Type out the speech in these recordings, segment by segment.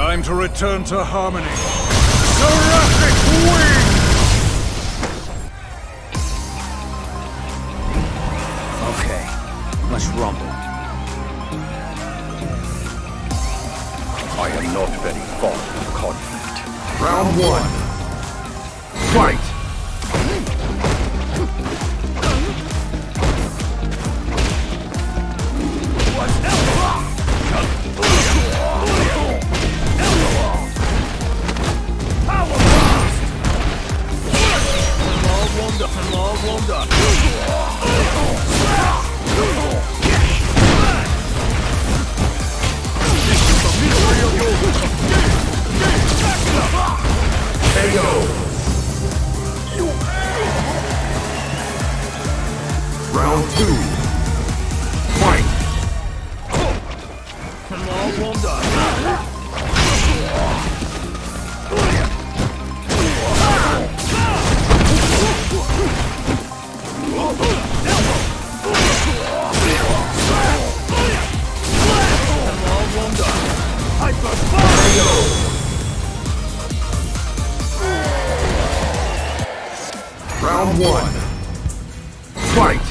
Time to return to harmony. Seraphic Wing! Okay, let's rumble. I am not very fond of conflict. Round one. Fight! Round one. Fight!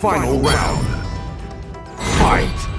Final round. Fight!